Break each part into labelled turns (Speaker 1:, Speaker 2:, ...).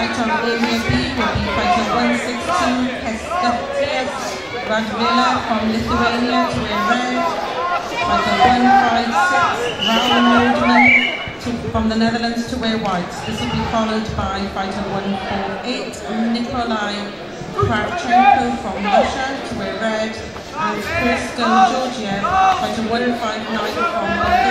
Speaker 1: fighter of Area B will be fighter 116, Keskoptias Radvila from Lithuania to Iran, fighter 156, Raul Nordman from the Netherlands to wear whites. This will be followed by fighter 148, Nikolai Kravchenko from Russia to wear red, and Kristen Georgiev, fighter 159 from Bulgaria.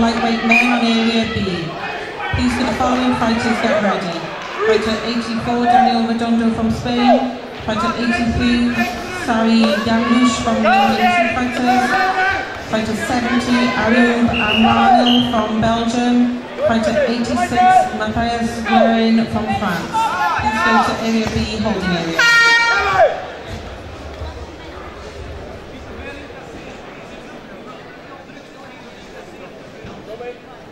Speaker 1: Lightweight Men on Area B. Please for the following fighters get ready. Fighter 84 Daniel Redondo from Spain. Fighter 83 Sari Yanush from the Malaysian Fighters. Fighter 70 Ayub Amanil from Belgium. Fighter 86 Matthias Guerin from France. Please go to Area B holding area.
Speaker 2: Miro,